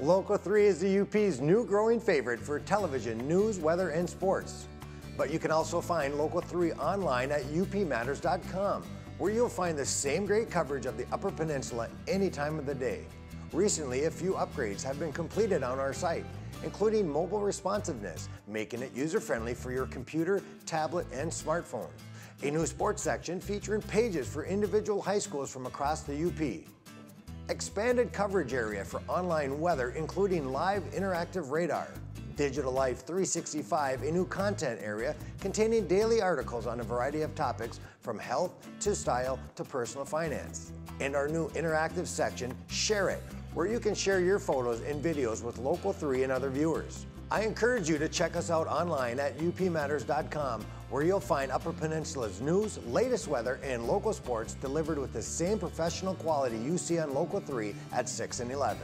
Local 3 is the UP's new growing favorite for television, news, weather, and sports. But you can also find Local 3 online at upmatters.com, where you'll find the same great coverage of the Upper Peninsula any time of the day. Recently, a few upgrades have been completed on our site, including mobile responsiveness, making it user-friendly for your computer, tablet, and smartphone. A new sports section featuring pages for individual high schools from across the UP. Expanded coverage area for online weather, including live interactive radar. Digital Life 365, a new content area containing daily articles on a variety of topics from health to style to personal finance. And our new interactive section, Share It, where you can share your photos and videos with Local 3 and other viewers. I encourage you to check us out online at upmatters.com where you'll find Upper Peninsula's news, latest weather, and local sports delivered with the same professional quality you see on Local 3 at 6 and 11.